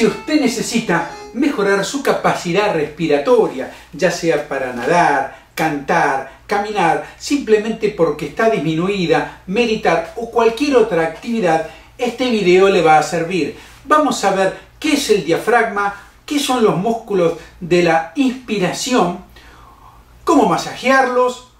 Si usted necesita mejorar su capacidad respiratoria, ya sea para nadar, cantar, caminar, simplemente porque está disminuida, meditar o cualquier otra actividad, este video le va a servir. Vamos a ver qué es el diafragma, qué son los músculos de la inspiración, cómo masajearlos,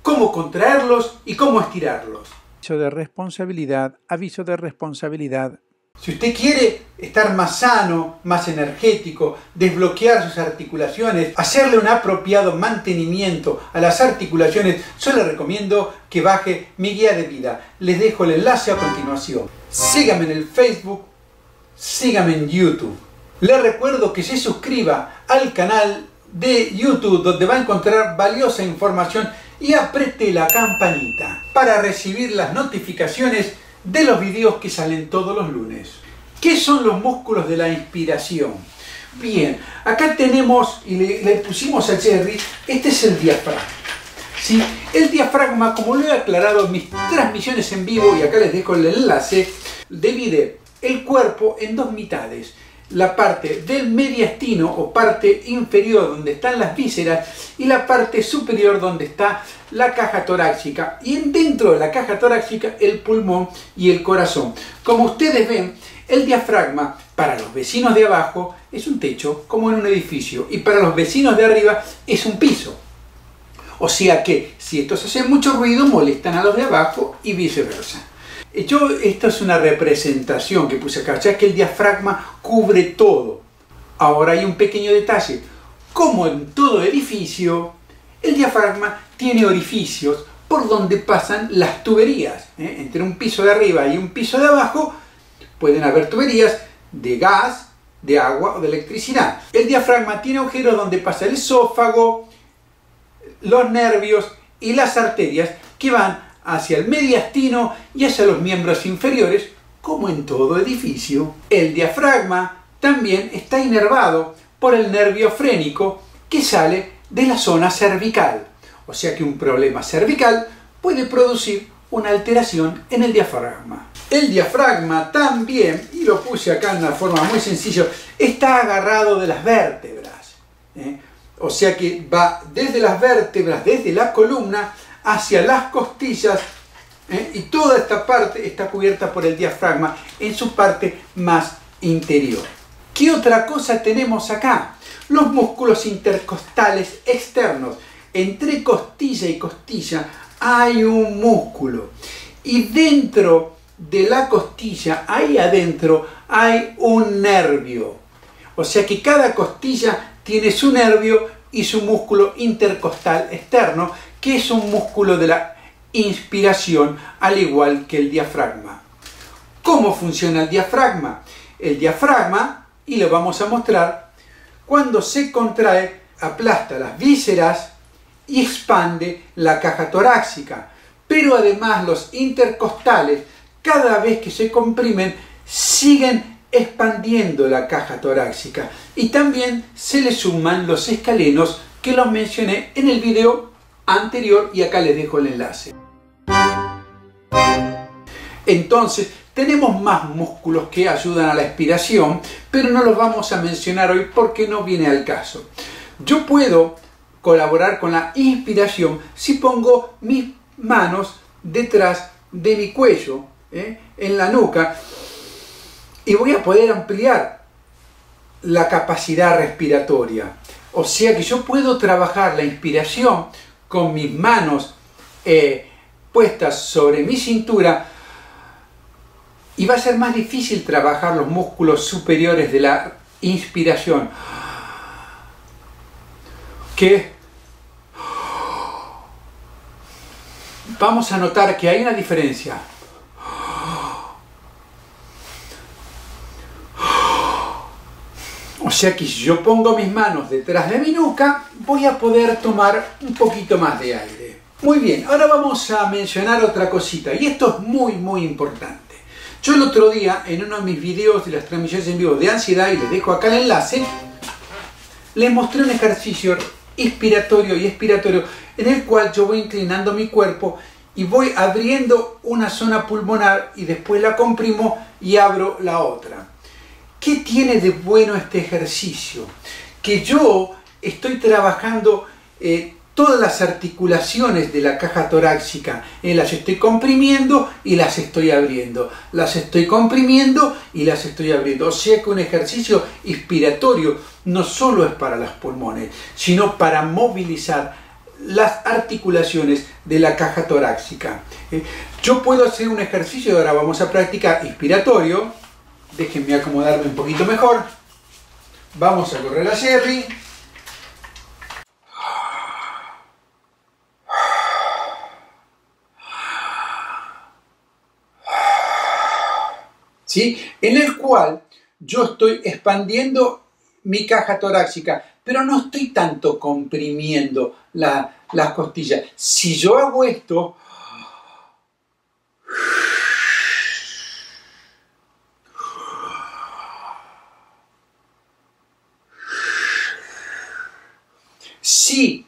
cómo contraerlos y cómo estirarlos. Aviso de responsabilidad, aviso de responsabilidad. Si usted quiere estar más sano, más energético, desbloquear sus articulaciones, hacerle un apropiado mantenimiento a las articulaciones, yo le recomiendo que baje mi guía de vida. Les dejo el enlace a continuación. Sígame en el Facebook, sígame en YouTube. Le recuerdo que se suscriba al canal de YouTube donde va a encontrar valiosa información y apriete la campanita para recibir las notificaciones de los videos que salen todos los lunes. ¿Qué son los músculos de la inspiración? Bien, acá tenemos, y le, pusimos a Jerry, este es el diafragma. ¿sí? El diafragma, como lo he aclarado en mis transmisiones en vivo, y acá les dejo el enlace, divide el cuerpo en dos mitades la parte del mediastino o parte inferior donde están las vísceras y la parte superior donde está la caja torácica y dentro de la caja torácica el pulmón y el corazón. Como ustedes ven, el diafragma para los vecinos de abajo es un techo como en un edificio y para los vecinos de arriba es un piso. O sea que si estos hacen mucho ruido molestan a los de abajo y viceversa. Yo, esto es una representación que puse acá, ya que el diafragma cubre todo. Ahora hay un pequeño detalle. Como en todo edificio, el diafragma tiene orificios por donde pasan las tuberías. ¿eh? Entre un piso de arriba y un piso de abajo pueden haber tuberías de gas, de agua o de electricidad. El diafragma tiene agujeros donde pasa el esófago, los nervios y las arterias que van hacia el mediastino y hacia los miembros inferiores, como en todo edificio. El diafragma también está inervado por el nervio frénico que sale de la zona cervical. O sea que un problema cervical puede producir una alteración en el diafragma. El diafragma también, y lo puse acá en una forma muy sencilla, está agarrado de las vértebras. ¿eh? O sea que va desde las vértebras, desde la columna, hacia las costillas ¿eh? y toda esta parte está cubierta por el diafragma en su parte más interior. ¿Qué otra cosa tenemos acá? Los músculos intercostales externos. Entre costilla y costilla hay un músculo y dentro de la costilla, ahí adentro, hay un nervio. O sea que cada costilla tiene su nervio y su músculo intercostal externo que es un músculo de la inspiración, al igual que el diafragma. ¿Cómo funciona el diafragma? El diafragma, y lo vamos a mostrar, cuando se contrae, aplasta las vísceras y expande la caja torácica. Pero además los intercostales, cada vez que se comprimen, siguen expandiendo la caja torácica. Y también se le suman los escalenos que los mencioné en el video anterior y acá les dejo el enlace. Entonces, tenemos más músculos que ayudan a la expiración, pero no los vamos a mencionar hoy porque no viene al caso. Yo puedo colaborar con la inspiración si pongo mis manos detrás de mi cuello, ¿eh? en la nuca, y voy a poder ampliar la capacidad respiratoria. O sea que yo puedo trabajar la inspiración con mis manos eh, puestas sobre mi cintura y va a ser más difícil trabajar los músculos superiores de la inspiración. Vamos a notar que hay una diferencia. Sea que si yo pongo mis manos detrás de mi nuca, voy a poder tomar un poquito más de aire. Muy bien, ahora vamos a mencionar otra cosita, y esto es muy, muy importante. Yo el otro día, en uno de mis videos de las transmisiones en vivo de ansiedad, y les dejo acá el enlace, les mostré un ejercicio inspiratorio y expiratorio en el cual yo voy inclinando mi cuerpo y voy abriendo una zona pulmonar y después la comprimo y abro la otra. ¿Qué tiene de bueno este ejercicio? Que yo estoy trabajando eh, todas las articulaciones de la caja torácica, eh, las estoy comprimiendo y las estoy abriendo, las estoy comprimiendo y las estoy abriendo. O sea que un ejercicio inspiratorio no solo es para los pulmones, sino para movilizar las articulaciones de la caja torácica. Eh, yo puedo hacer un ejercicio, ahora vamos a practicar inspiratorio, Déjenme acomodarme un poquito mejor. Vamos a correr a Jerry. ¿Sí? En el cual yo estoy expandiendo mi caja torácica, pero no estoy tanto comprimiendo las costillas. Si yo hago esto, Si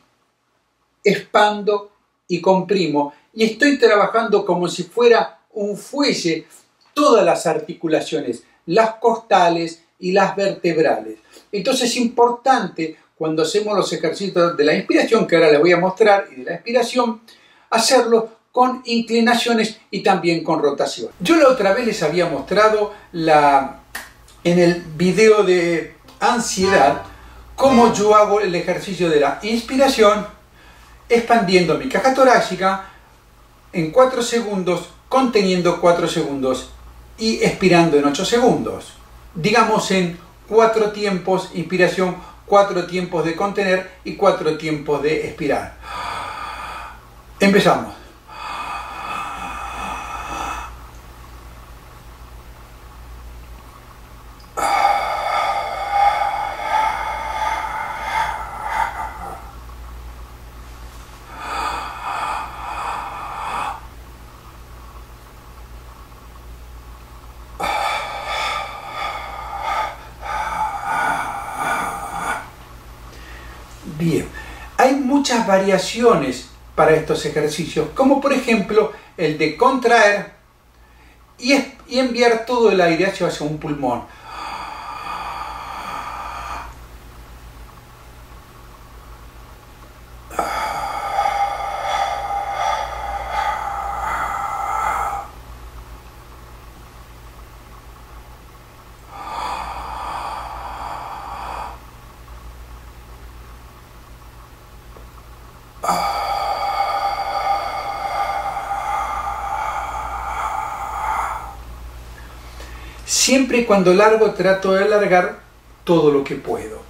expando y comprimo y estoy trabajando como si fuera un fuelle todas las articulaciones, las costales y las vertebrales. Entonces es importante cuando hacemos los ejercicios de la inspiración, que ahora les voy a mostrar, y de la expiración, hacerlo con inclinaciones y también con rotación. Yo la otra vez les había mostrado la, en el video de ansiedad, cómo yo hago el ejercicio de la inspiración expandiendo mi caja torácica en 4 segundos, conteniendo 4 segundos y expirando en 8 segundos. Digamos en 4 tiempos inspiración, 4 tiempos de contener y 4 tiempos de expirar. Empezamos. Bien, hay muchas variaciones para estos ejercicios, como por ejemplo el de contraer y, enviar todo el aire hacia un pulmón. Siempre y cuando largo trato de alargar todo lo que puedo.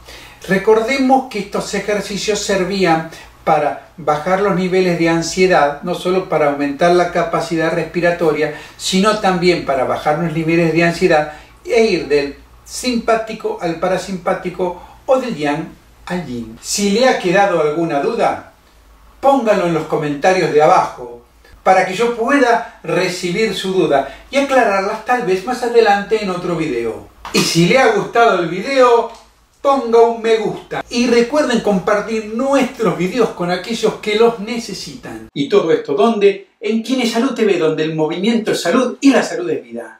Recordemos que estos ejercicios servían para bajar los niveles de ansiedad, no solo para aumentar la capacidad respiratoria, sino también para bajar los niveles de ansiedad e ir del simpático al parasimpático o del yang al yin. Si le ha quedado alguna duda, póngalo en los comentarios de abajo para que yo pueda recibir su duda y aclararlas tal vez más adelante en otro video. Y si le ha gustado el video, ponga un me gusta. Y recuerden compartir nuestros videos con aquellos que los necesitan. ¿Y todo esto dónde? En Quienes Salud TV, donde el movimiento es salud y la salud es vida.